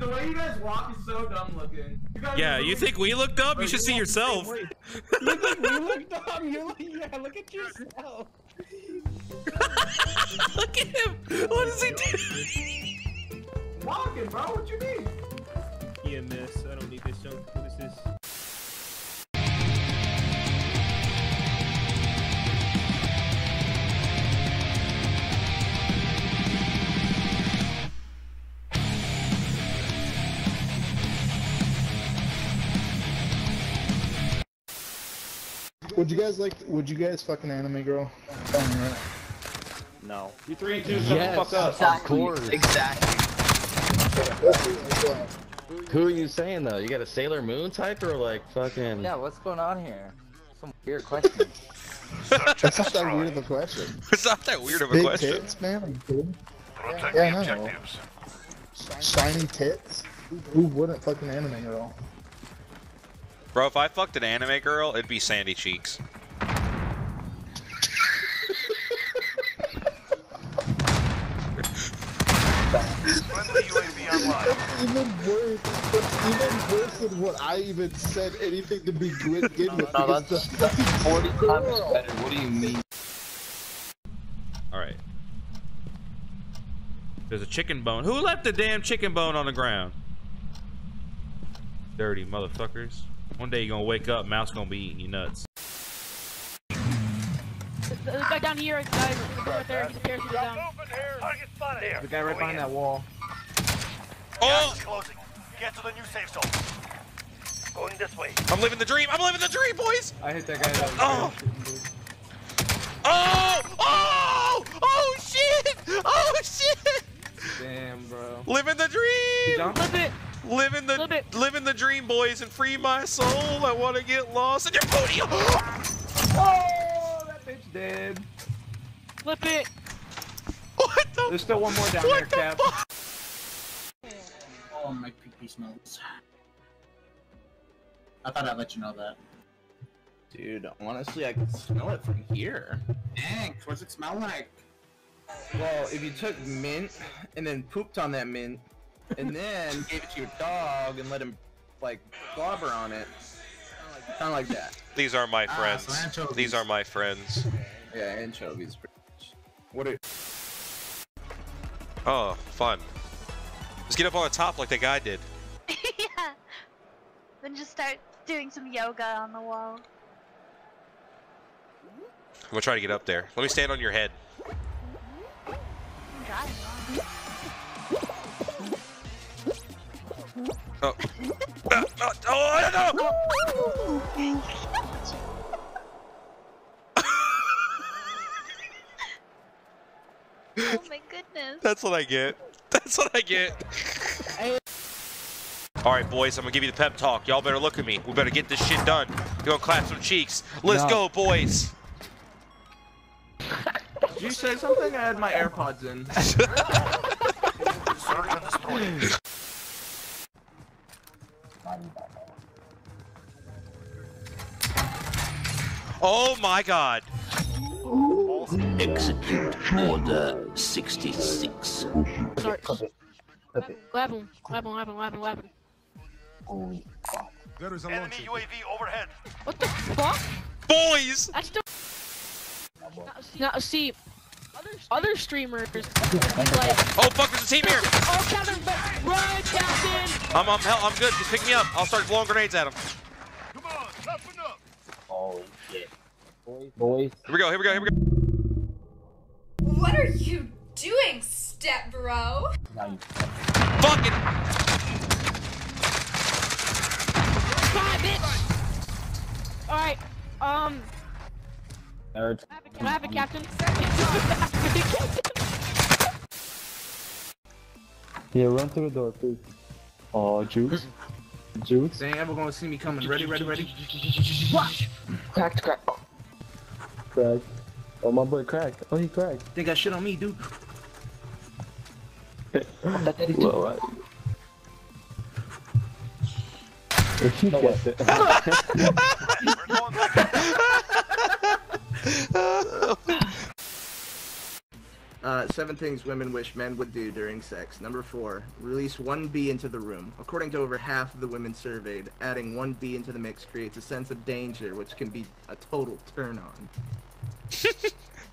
Dude, the way you guys walk is so dumb looking. You guys Yeah, you think we look dumb? You should see yourself. you think we look dumb? You're like, yeah, look at yourself. look at him. What is he doing? walking, bro? What you mean? Yeah, miss. I don't need this junk. What is this? Would you guys like? Would you guys fucking anime girl? Tell right? No. You three, two, shut the fuck up. Exactly. course. Exactly. Who are you saying though? You got a Sailor Moon type or like fucking? Yeah, what's going on here? Some weird question. That's not that weird of a question. It's not that weird of a Big question. tits, man. Are you kidding? Protect Yeah, the I know. objectives. Shiny tits. Who wouldn't fucking anime girl? Bro, if I fucked an anime girl, it'd be Sandy Cheeks. Friendly Even worse. That's even worse than what I even said anything to begin begin with. No, because that's, the that's fucking 40 times better. What do you mean? Alright. There's a chicken bone. Who left the damn chicken bone on the ground? Dirty motherfuckers. One day you're gonna wake up, mouse gonna be eating you nuts. The, the guy down here, guys, right there, he's a parachute down. Target spotted here. The guy right behind that wall. Oh! oh! Gas closing. Get to the new safe zone. Going this way. I'm living the dream! I'm living the dream, boys! I hit that guy. That was Oh! Oh! Oh! Oh shit! Oh shit! Damn, bro. Living the He dream! jumped? Flip it! Living the living the dream, boys, and free my soul. I want to get lost in your booty. Oh, that bitch dead. Flip it! what the? There's still one more down What there, the Cap. fuck? Oh, my pee smells. I thought I'd let you know that. Dude, honestly, I can smell it from here. Dang, what's it smell like? Well, if you took mint and then pooped on that mint, and then gave it to your dog and let him like slobber on it, kind of like that. These are my Ah, friends. so. These are my friends. Yeah, anchovies. Pretty much. What are? Oh, fun. Let's get up on the top like that guy did. yeah! Then just start doing some yoga on the wall. I'm gonna try to get up there. Let me stand on your head. That's what I get. That's what I get. All right, boys, I'm gonna give you the pep talk. Y'all better look at me. We better get this shit done. We're gonna clap some cheeks. Let's No. go, boys. Did you say something? I had my AirPods in. Search and destroy. Oh my god. Execute Order 66. Sorry. What happened? What happened? What happened? What happened? What happened? Enemy UAV overhead. What the fuck? Boys! That's the. Now, see, other streamers, like, Oh fuck, there's a team here. oh, Captain, run, Captain! I'm I'm hell, I'm good. Just pick me up. I'll start blowing grenades at him. Come on, toughen up. Holy shit. Boys, boys. Here we go. Here we go. Here we go. What are you doing, step bro? Now you Fucking. Bye, bitch! Alright, um, nerd. what happened, Captain? Yeah, run through the door, please. Oh, Juice. Juice. They ain't ever gonna see me coming. Ready, ready, ready. Cracked, cracked. Crack. Oh, my boy cracked. Oh, he cracked. Think that shit on me, dude. That daddy's Whoa, what? If you get it. We're going back. Uh, seven things women wish men would do during sex. Number four, release one bee into the room. According to over half of the women surveyed, adding one bee into the mix creates a sense of danger, which can be a total turn on.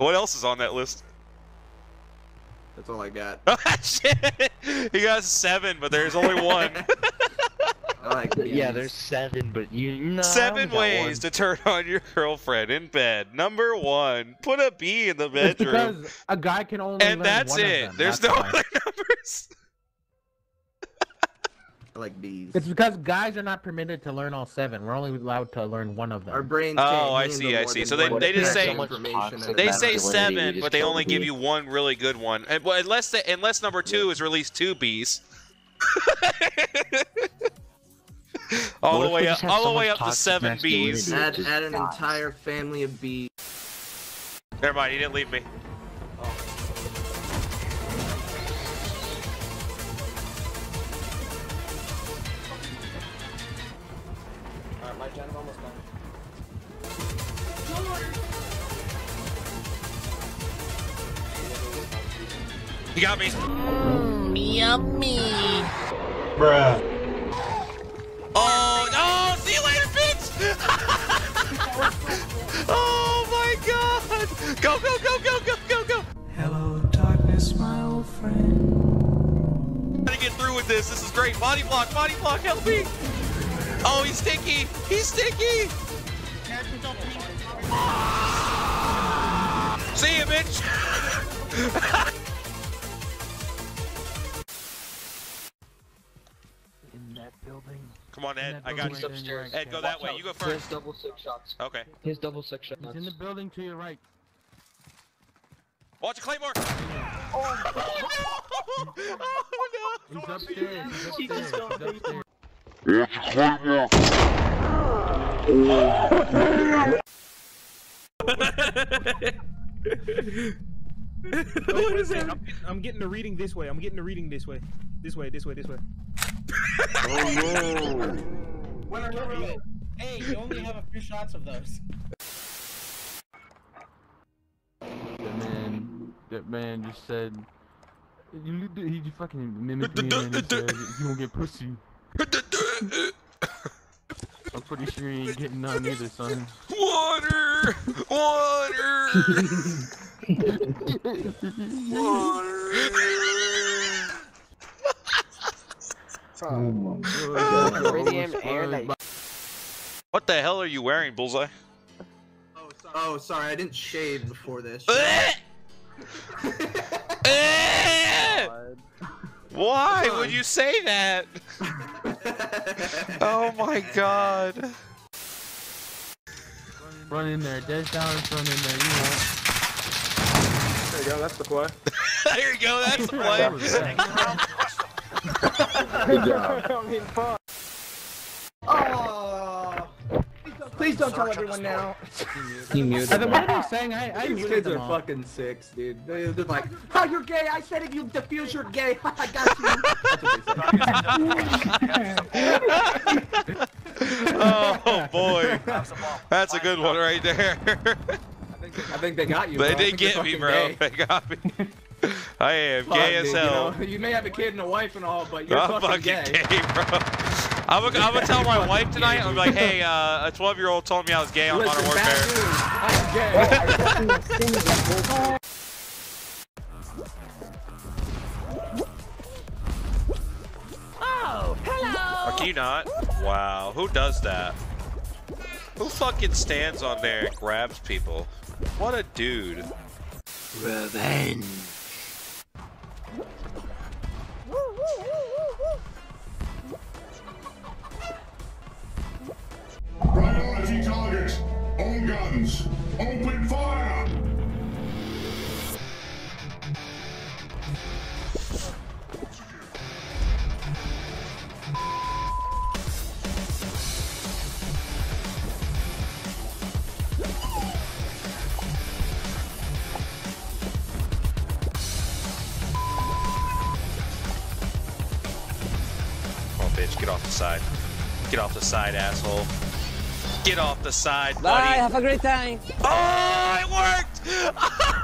What else is on that list? That's all I got. Oh shit! He got seven, but there's only one. I like Yeah, bees. there's seven, but you no. I Seven ways to turn on your girlfriend in bed. Number one, put a bee in the It's bedroom. because a guy can only And that's one of it. them, There's that's no why. other numbers. Like bees. It's because guys are not permitted to learn all seven. We're only allowed to learn one of them. Our brains. Oh, can't I see, I see. So they- they just say- information at a They say seven, but they only give you one really good one. And- well, Unless they, unless number two is released two bees. all the way up, all the way up to seven bees. masculinity? Add, just add an dies. entire family of bees. Never mind, he didn't leave me. Alright, my gen's almost done. You got me. Oh oh my god! Go go go go go go go! Hello, darkness, my old friend. Gotta get through with this. This is great. Body block, body block, help me! Oh, he's sticky! He's sticky! See you, bitch! Come on, Ed. I got you. upstairs. Ed, go that way. You go first. double six shots. Okay. His double six shots. He's in the building to your right. Watch a claymore. Oh, oh no! He's upstairs. He's upstairs. He's upstairs. what is that? I'm getting, I'm getting the reading this way. I'm getting the reading this way. This way, this way, this way. Hey, you only have a few shots of those. That man, that man just said, you, he just fucking mimicked me and he said, you won't get pussy. I'm pretty sure you ain't getting none either, son. Water! Water! Water! Oh what the hell are you wearing, Bullseye? Oh, sorry, I didn't shave before this. Why would you say that? oh my god. Run in there, dead down, run in there, you know. There you go, that's the play. there you go, that's the play. Good job. Oh, please don't tell everyone now. He muted Uh, the him. what are they saying? I, I These kids are all. fucking six, dude. They- They're like, oh, you're gay. I said if you defuse, you're gay. I got you. That's what oh boy. That's a good one right there. I think they got you. bro. they I did get me, bro. gay. They got me. I am Fuck, gay as hell. You, know, you may have a kid and a wife and all, but you're I'm fucking, fucking gay. gay, bro. I'm gonna, I'm gonna tell my wife tonight. I'm like, hey, uh, a 12 year old told me I was gay on Listen, Modern bad Warfare. news. I'm gay. Or can you not? Wow, who does that? Who fucking stands on there and grabs people? What a dude. Revenge. Priority targets. On guns. Open bitch, get off the side. Get off the side, asshole. Get off the side, buddy. have a great time. Oh, it worked!